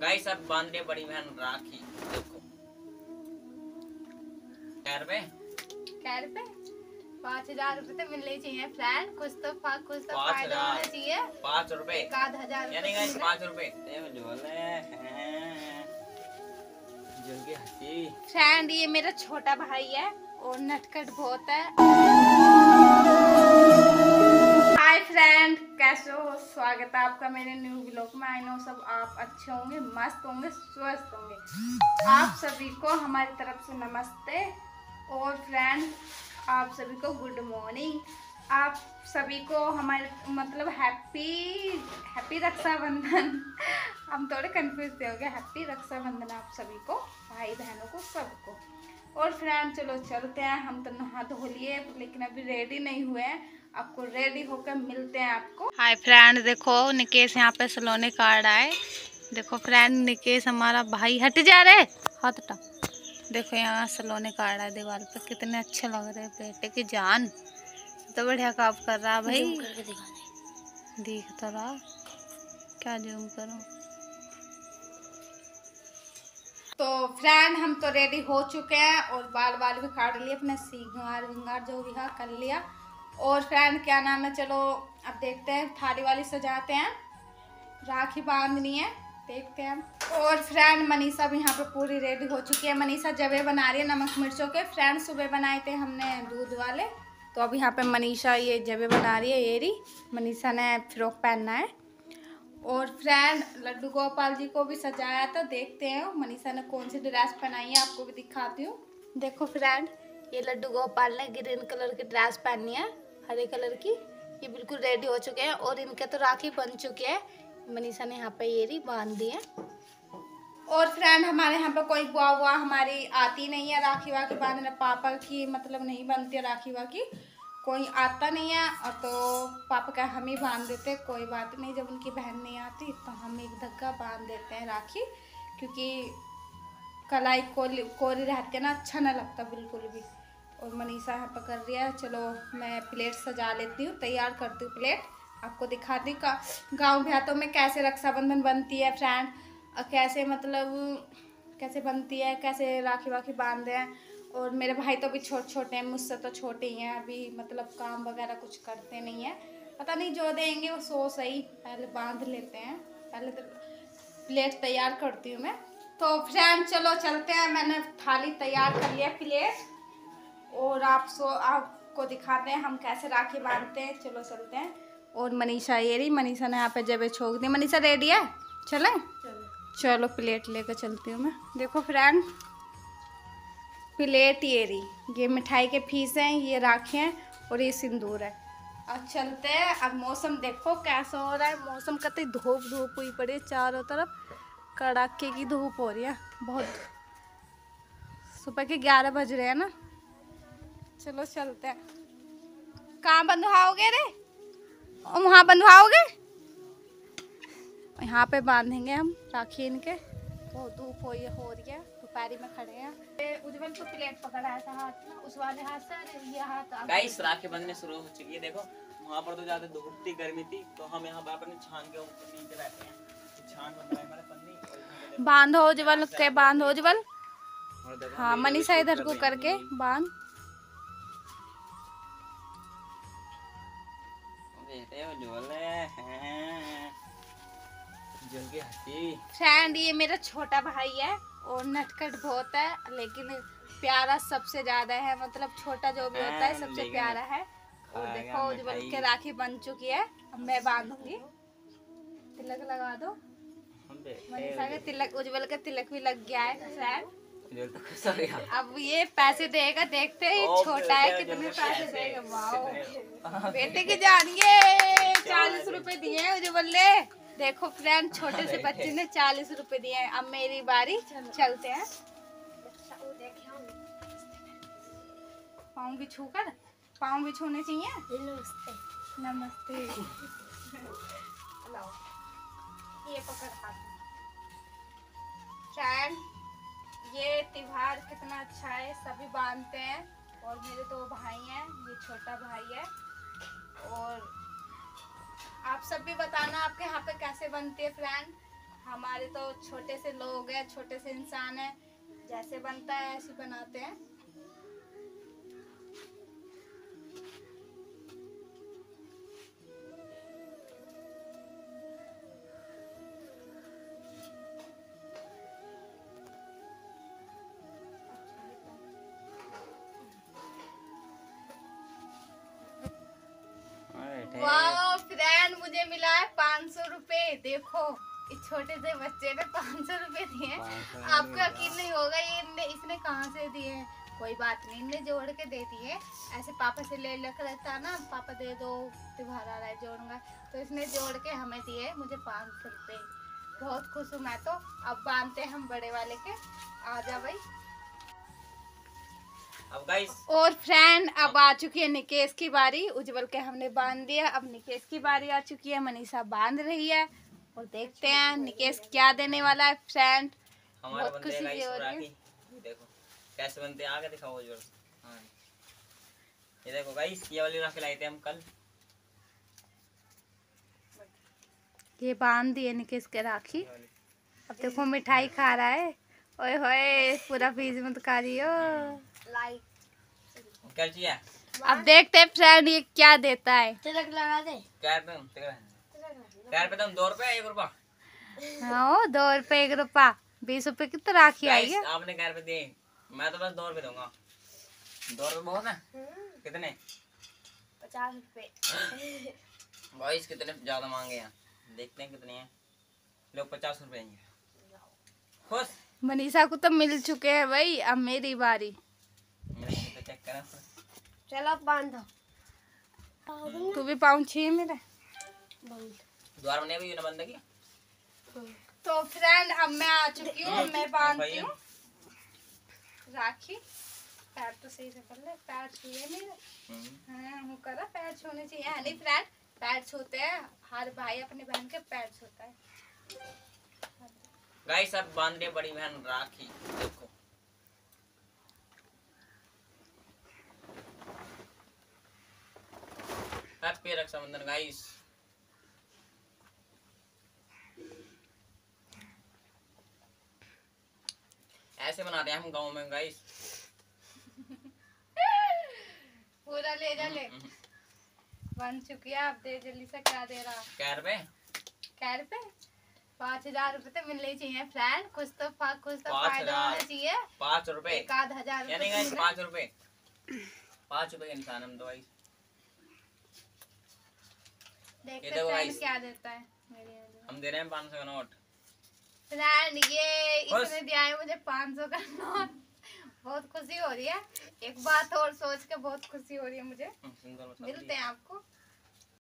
Guys अब बांधने बड़ी बहन राखी। देखो। पैर पे क्या रुपए पाँच हज़ार रुपए तो मिलने चाहिए फ्रेंड कुछ तो फा- कुछ तो पाँच फ़ायदा हज़ार। होना चाहिए। पाँच रुपए। एक आध हज़ार यानी गाइस पाँच रुपए। फ्रेंड ये मेरा छोटा भाई है और नटखट बहुत है। हाय फ्रेंड कैसे हो? स्वागत है आपका मेरे न्यू ब्लॉग में। आई नो सब आप अच्छे होंगे, मस्त होंगे, स्वस्थ होंगे। आप सभी को हमारी तरफ़ से नमस्ते। और फ्रेंड आप सभी को गुड मॉर्निंग आप सभी को हमारे मतलब हैप्पी हैप्पी रक्षाबंधन। हम थोड़े कंफ्यूज थे, हो गए हैप्पी रक्षाबंधन आप सभी को, भाई बहनों को, सबको। और फ्रेंड चलो चलते हैं। हम तो नहा धो लिए, लेकिन अभी रेडी नहीं हुए हैं। आपको रेडी होकर मिलते हैं आपको। हाय फ्रेंड देखो निकेश यहाँ पे सलोने कार्ड आए। देखो फ्रेंड निकेश हमारा भाई हट जा रहे हाथ हटा। देखो यहाँ सलोने कार्ड आए दीवार पे कितने अच्छे लग रहे हैं बेटे की जान। तो बढ़िया काम कर रहा है भाई। दिख तो रहा। क्या जूम करूँ? तो फ्रेंड हम तो रेडी हो चुके हैं और बाल बाल भी काट लिए अपने सिंगार विंगार जो भी है कर लिया। और फ्रेंड, क्या नाम है? चलो, अब देखते हैं, थाली वाली सजाते हैं। राखी बांधनी है, देखते हैं। और फ्रेंड, मनीषा भी यहाँ पे पूरी रेडी हो चुकी है। मनीषा जबे बना रही है नमक मिर्चों के। फ्रेंड, सुबह बनाए थे हमने दूध वाले। तो अब यहाँ पे मनीषा ये जबे बना रही है, ये रही। मनीषा ने फ्रॉक पहनना है। और फ्रेंड, लड्डू गोपाल जी को भी सजाया था। देखते हैं, मनीषा ने कौन सी ड्रेस पहनाई है, आपको भी दिखाती हूँ। देखो फ्रेंड, ये लड्डू गोपाल ने ग्रीन कलर की ड्रेस पहनी है। हरे कलर की, ये बिल्कुल रेडी हो चुके हैं और इनके तो राखी बन चुके हैं। मनीषा ने यहाँ पे ये री बाँध दी है। और फ्रेंड हमारे यहाँ पे कोई बुआ हुआ हमारी आती नहीं है राखी वाखी बांधने पापा की मतलब नहीं बनती है राखी वाखी कोई आता नहीं है और तो पापा का हम ही बाँध देते कोई बात नहीं, जब उनकी बहन नहीं आती तो हम एक धक्का बाँध देते हैं राखी, क्योंकि कलाई कोली कोरी रहती है ना अच्छा ना लगता बिल्कुल भी। और मनीषा यहाँ पर कर रही है। चलो, मैं प्लेट सजा लेती हूँ, तैयार करती हूँ प्लेट। आपको दिखाती हूँ गाँव देहातों में कैसे रक्षाबंधन बनती है फ्रेंड कैसे मतलब कैसे बनती है, कैसे राखी वाखी बांधते हैं? और मेरे भाई तो अभी छोटे छोटे हैं, मुझसे तो छोटे ही हैं, अभी मतलब काम वगैरह कुछ करते नहीं हैं। पता नहीं जो देंगे, वो सो सही, पहले बाँध लेते हैं। पहले तो प्लेट तैयार करती हूँ मैं। तो फ्रेंड चलो चलते हैं, मैंने थाली तैयार कर लिया प्लेट। और आप सो आपको दिखाते हैं हम कैसे राखी बांधते हैं। चलो चलते हैं। और मनीषा ये रही मनीषा ने यहाँ पे जब छोक दी। मनीषा रेडी है? चलें? चलो। चलो प्लेट लेकर चलती हूँ मैं। देखो फ्रेंड प्लेट ये रही। ये मिठाई के पीस हैं ये राखी हैं और ये सिंदूर है। अब चलते हैं। अब मौसम देखो कैसा हो रहा है। मौसम कतई धूप धूप हुई पड़ी है चारों तरफ़। कड़ाके की धूप हो रही है। बहुत। सुबह के ग्यारह बज रहे हैं ना। चलो चलते हैं। कहाँ बंधवाओगे रे? और वहाँ बंधवाओगे यहाँ पे बांधेंगे हम राखी इनके। बहुत धूप हो हो रही है। दोपहरी में खड़े हैं। उज्जवल तो प्लेट पकड़ा था हाथ में उस वाले हाथ से ये हाथ गाइस राखी बंधने शुरू हो चुकी है। देखो वहाँ पर तो ज़्यादा धूप थी गर्मी थी तो हम यहाँ पर अपने छान के ऊपर नीचे बैठे हैं। छान बन रहा हमारा पन्नी और इसमें देखो- बांधो उज्जवल के बांधो उज्जवल। हाँ मनीषा इधर को करके बाँध। बेटे वो झोले हैं। फ्रेंड ये मेरा छोटा भाई है और नटखट बहुत है लेकिन प्यारा सबसे ज़्यादा है मतलब छोटा जो भी होता है हाँ, सबसे प्यारा है। और देखो उज्जवल। के राखी बन चुकी है। अब मैं बांधूँगी। तिलक लगा दो। मनीषा के तिलक उज्जवल का तिलक भी लग गया है फ्रेंड अब ये पैसे देगा देखते ही छोटा है कितने पैसे पैसे। देगा? वाओ। बेटे की जानिए चालीस रुपए दिए हैं उज्जवल ने देखो फ्रेंड छोटे से बच्चे ने चालीस रुपए दिए हैं। अब मेरी बारी चलते हैं। पाँव भी छू कर पाँव भी छूने चाहिए? नमस्ते। नमस्ते। ये पकड़ हाथ फ्रेंड ये त्योहार कितना अच्छा है, सभी बांधते हैं। और मेरे दो भाई हैं, ये छोटा भाई है। और आप सब भी बताना आपके यहाँ पे कैसे बनती है फ्रेंड हमारे तो छोटे से लोग हैं, छोटे से इंसान हैं, जैसे बनता है, ऐसे बनाते हैं। मिला है पाँच सौ रुपए। देखो इस छोटे से बच्चे ने पाँच सौ रुपए दिए आपको यकीन नहीं होगा ये इनने इसने कहाँ से दिए हैं? कोई बात नहीं इनने जोड़ के दे दिए ऐसे पापा से ले लेकर रहता ना पापा दे दो त्योहार आ रहा है जोड़ूँगा। तो इसने जोड़ के हमें दिए मुझे पाँच सौ रुपये बहुत खुश हूँ मैं तो। अब बांधते हैं हम बड़े वाले के। आ जा भाई। अब गाइस और फ्रेंड अब आ चुकी है निकेश की बारी। उज्जवल के हमने बाँध दिया। अब निकेश की बारी आ चुकी है। मनीषा बाँध रही है। और देखते हैं निकेश क्या देने वाला है फ्रेंड हमारे बहुत खुशी से हो रही है। देखो कैसे बनते हैं? आगे दिखाओ ज़ोर हाँ। ये देखो गाइस ये वाली राखी लाई थे हम कल। ये बाँध दिए निकेश के राखी। अब देखो मिठाई खा रहा है। ओए होए पूरा फ़ीस मत खा रही हो क्या चाहिए अब देखते हैं फ्रेंड ये क्या देता है। तिलक लगा दे। क्या क्या तुम दो। रुपए एक रुपया हाँ दो रुपए एक रुपया बीस रुपए की तो राखी आई है। आपने क्या रुपए दिए। मैं तो बस दो रुपए दूँगा। दो रुपए बहुत है? कितने? पचास रुपए। गाइस कितने ज़्यादा मांगे हैं? देखते हैं कितने हैं। लोग पचास रुपए खुश? मनीषा को तो मिल चुके हैं भाई अब मेरी बारी। चलो बांधो। तू भी पाँव छे मेरे। द्वार बने अभी बंद की? तो फ्रेंड अब मैं आ चुकी हूँ मैं बांधती हूँ। राखी पैर तो सही से कर ले पैर छुए मेरे। हाँ हूँ करा पैर छूने चाहिए। है नहीं फ्रेंड पैर छूते हैं। हर भाई अपने बहन के पैर छूता है। गाइस अब बाँध रही बड़ी बहन राखी। देखो। हैप्पी रक्षाबंधन गाइस ऐसे बनाते हैं हम गाँव में गाइस पूरा ले जा ले। बन चुकी है अब दे जल्दी से क्या दे रहा? क्या रुपए क्या रुपए पाँच हज़ार रुपए तो मिलने चाहिए फ्रेंड कुछ तो फा- कुछ तो पाँच फ़ायदा होना चाहिए। पाँच रुपए। एक आध हज़ार यानी मिले। पाँच रुपए। पाँच रुपए इंसान हम तो गाइस देखते। क्या देता है। हम दे रहे हैं पाँच सौ का नोट। फ्रेंड ये इतने इसने दिया है मुझे पाँच सौ का नोट। बहुत खुशी हो रही है। एक बात और सोच के बहुत खुशी हो रही है मुझे। मिलते हैं आपको।